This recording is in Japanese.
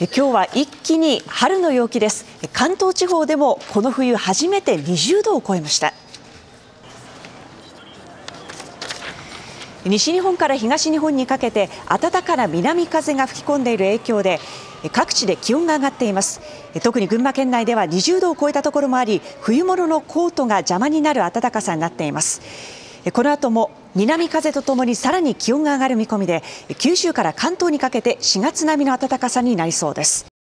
今日は一気に春の陽気です。関東地方でもこの冬初めて20度を超えました。西日本から東日本にかけて暖かな南風が吹き込んでいる影響で各地で気温が上がっています。特に群馬県内では20度を超えたところもあり冬物のコートが邪魔になる暖かさになっています。この後も南風とともにさらに気温が上がる見込みで九州から関東にかけて4月並みの暖かさになりそうです。